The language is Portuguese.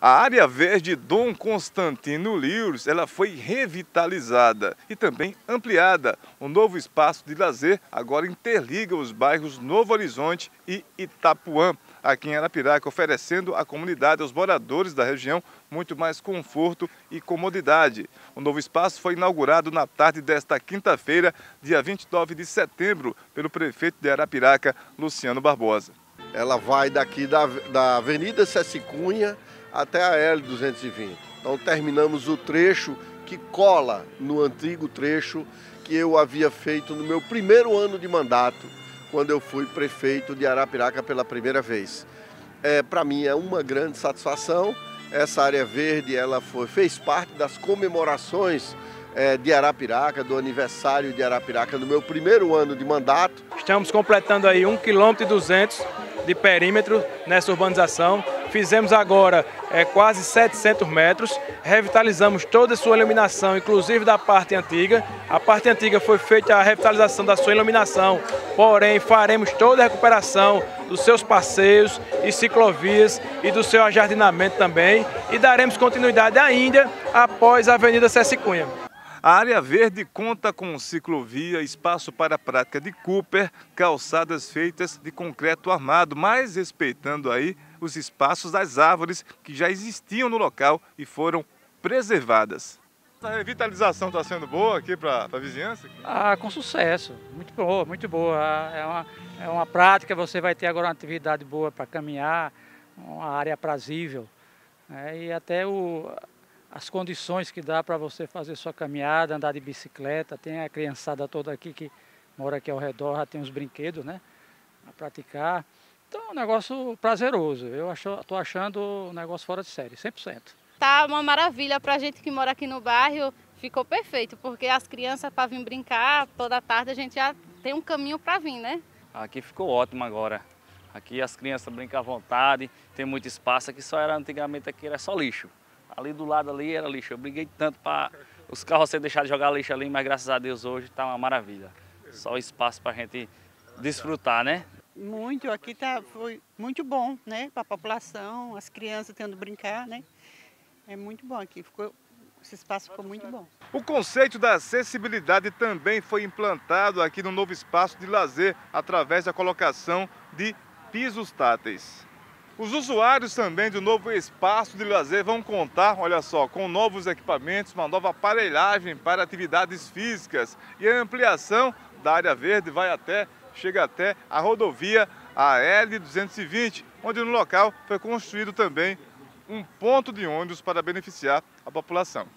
A área verde Dom Constantino Liurs, ela foi revitalizada e também ampliada. Um novo espaço de lazer agora interliga os bairros Novo Horizonte e Itapuã, aqui em Arapiraca, oferecendo à comunidade, aos moradores da região, muito mais conforto e comodidade. O novo espaço foi inaugurado na tarde desta quinta-feira, dia 29 de setembro, pelo prefeito de Arapiraca, Luciano Barbosa. Ela vai daqui da, da Avenida Cunha até a L220. Então terminamos o trecho que cola no antigo trecho que eu havia feito no meu primeiro ano de mandato, quando eu fui prefeito de Arapiraca pela primeira vez. É, Para mim é uma grande satisfação. Essa área verde ela foi, fez parte das comemorações é, de Arapiraca, do aniversário de Arapiraca, no meu primeiro ano de mandato. Estamos completando aí 1 km e 200 de perímetro nessa urbanização. Fizemos agora é, quase 700 metros, revitalizamos toda a sua iluminação, inclusive da parte antiga. A parte antiga foi feita a revitalização da sua iluminação, porém faremos toda a recuperação dos seus passeios e ciclovias e do seu ajardinamento também e daremos continuidade ainda após a Avenida César Cunha. A área verde conta com ciclovia, espaço para a prática de Cooper, calçadas feitas de concreto armado, mas respeitando aí os espaços das árvores que já existiam no local e foram preservadas. A revitalização está sendo boa aqui para a vizinhança? Ah, com sucesso. Muito boa, muito boa. É uma, é uma prática, você vai ter agora uma atividade boa para caminhar, uma área aprazível. É, e até o, as condições que dá para você fazer sua caminhada, andar de bicicleta, tem a criançada toda aqui que mora aqui ao redor, já tem os brinquedos, né? A praticar. Então é um negócio prazeroso. Eu estou achando um negócio fora de série, 100%. Tá uma maravilha para a gente que mora aqui no bairro, ficou perfeito, porque as crianças para vir brincar toda tarde a gente já tem um caminho para vir, né? Aqui ficou ótimo agora. Aqui as crianças brincam à vontade, tem muito espaço, aqui só era antigamente aqui era só lixo. Ali do lado ali era lixo. Eu briguei tanto para os carros serem deixados de jogar lixo ali, mas graças a Deus hoje está uma maravilha. Só espaço para a gente desfrutar, né? Muito, aqui tá, foi muito bom, né? Para a população, as crianças tendo brincar, né? É muito bom aqui, ficou, esse espaço ficou muito bom. O conceito da acessibilidade também foi implantado aqui no novo espaço de lazer através da colocação de pisos táteis. Os usuários também do novo espaço de lazer vão contar, olha só, com novos equipamentos, uma nova aparelhagem para atividades físicas e a ampliação da área verde vai até, chega até a rodovia AL220, onde no local foi construído também um ponto de ônibus para beneficiar a população.